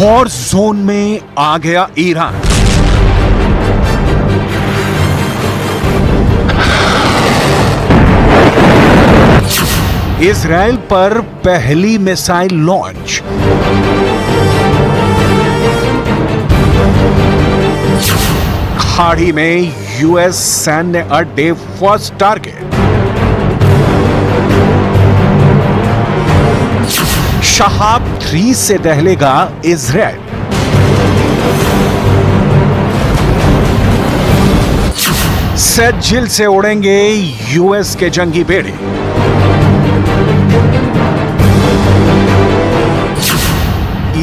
War zone में आ गया Iran. Israel पर पहली मिसाइल लॉन्च। खाड़ी में यूएस सैन्य अड्डे फ़र्स्ट टारगेट। शहाब थ्री से दहलेगा इसराइल सेजिल से उड़ेंगे यूएस के जंगी बेड़े।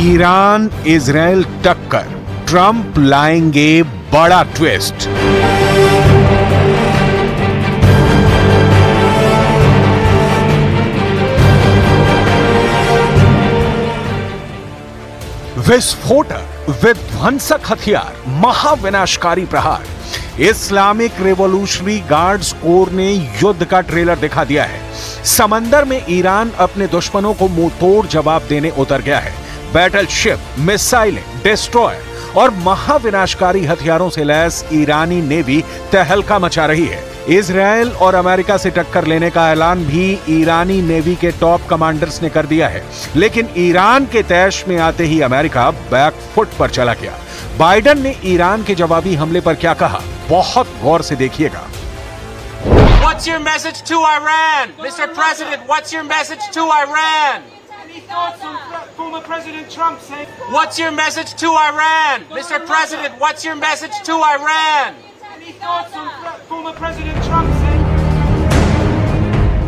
ईरान इसराइल टक्कर, ट्रंप लाएँगे बड़ा ट्विस्ट। विस्फोटक विध्वंसक हथियार, महाविनाशकारी प्रहार। इस्लामिक रेवोल्यूशनरी गार्ड्स कोर ने युद्ध का ट्रेलर दिखा दिया है। समंदर में ईरान अपने दुश्मनों को मुँह तोड़ जवाब देने उतर गया है। बैटल शिप मिसाइलें, डिस्ट्रॉयर और महाविनाशकारी हथियारों से लैस ईरानी नेवी तहलका मचा रही है। इसराइल और अमेरिका से टक्कर लेने का ऐलान भी ईरानी नेवी के टॉप कमांडर्स ने कर दिया है लेकिन ईरान के तैश में आते ही अमेरिका बैकफुट पर चला गया बाइडन ने ईरान के जवाबी हमले पर क्या कहा बहुत गौर से देखिएगा What's your message to Iran? Mr. President, what's your message to Iran? Any thoughts on former President Trump saying What's your message to Iran? Mr. President, what's your message to Iran?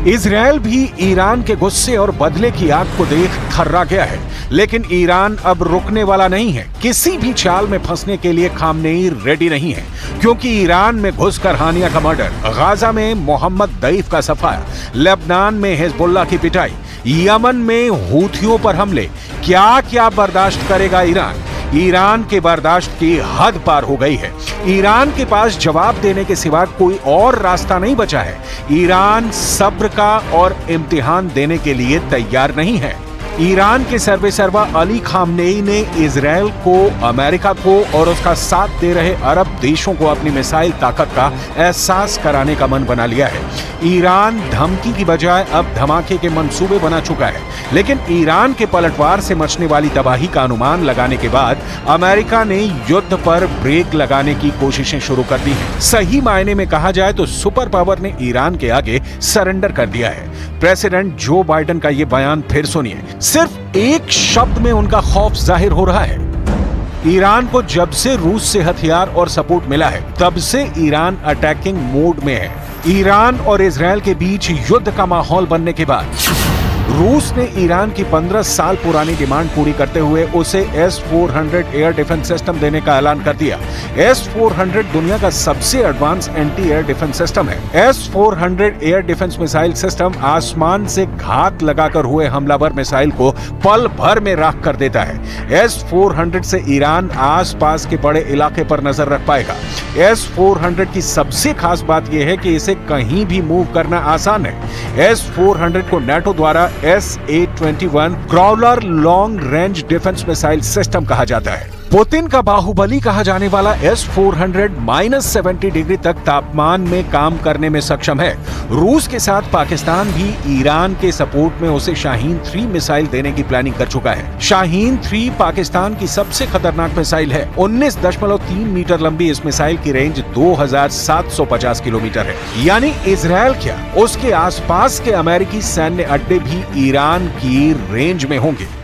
Israel भी Iran के गुस्से और बदले की आग को देख थर्रा गया है, लेकिन ईरान अब रुकने वाला नहीं है। किसी भी चाल में फंसने के लिए खामनेई रेडी नहीं है, क्योंकि ईरान में घुसकर हानिया का मर्डर, गाजा में मोहम्मद दईफ का सफाया, लेबनान में हिजबुल्ला की पिटाई, यमन में हूथियों पर हमले क्या क्या बर्दाश्त करेगा ईरान? ईरान के बर्दाश्त की हद पार हो गई है। ईरान के पास जवाब देने के सिवा कोई और रास्ता नहीं बचा है। ईरान सब्र का और इम्तिहान देने के लिए तैयार नहीं है। ईरान के सर्वे सर्वा अली खामनेई ने इसराइल को, अमेरिका को और उसका साथ दे रहे अरब देशों को अपनी मिसाइल ताकत का एहसास कराने का मन बना लिया है। ईरान धमकी की बजाय अब धमाके के मंसूबे बना चुका है। लेकिन ईरान के पलटवार से मचने वाली तबाही का अनुमान लगाने के बाद अमेरिका ने युद्ध पर ब्रेक लगाने की कोशिशें शुरू कर दी हैं। सही मायने में कहा जाए तो सुपर पावर ने ईरान के आगे सरेंडर कर दिया है। प्रेसिडेंट जो बाइडन का ये बयान फिर सुनिए। सिर्फ़ एक शब्द में उनका खौफ ज़ाहिर हो रहा है। ईरान को जब से रूस से हथियार और सपोर्ट मिला है, तब से ईरान अटैकिंग मोड में है। ईरान और इसराइल के बीच युद्ध का माहौल बनने के बाद। रूस ने ईरान की 15 साल पुरानी डिमांड पूरी करते हुए उसे एस 400 एयर डिफेंस सिस्टम देने का ऐलान कर दिया। एस 400 दुनिया का सबसे advance anti air defence system है S 400 air defence missile system आसमान से घात लगाकर हुए हमलावर मिसाइल को पल भर में राख कर देता है। एस 400 से ईरान आसपास के बड़े इलाके पर नज़र रख पाएगा। एस 400 की सबसे खास बात यह है कि इसे कहीं भी मूव करना आसान है। एस 400 को नेटो द्वारा S A twenty one long range defence missile system कहा जाता है। पुतिन का बाहुबली कहा जाने वाला S four hundred minus seventy degree तक तापमान में काम करने में सक्षम है। रूस के साथ पाकिस्तान भी ईरान के सपोर्ट में उसे शाहीन थ्री मिसाइल देने की प्लानिंग कर चुका है। शाहीन थ्री पाकिस्तान की सबसे खतरनाक मिसाइल है। उन्नीस दशमलव तीन मीटर लंबी इस मिसाइल की रेंज दो हज़ार सात सौ पचास किलोमीटर है। यानी इसराइल क्या? उसके आसपास के अमेरिकी सैन्य अड्डे भी ईरान की रेंज में होंगे।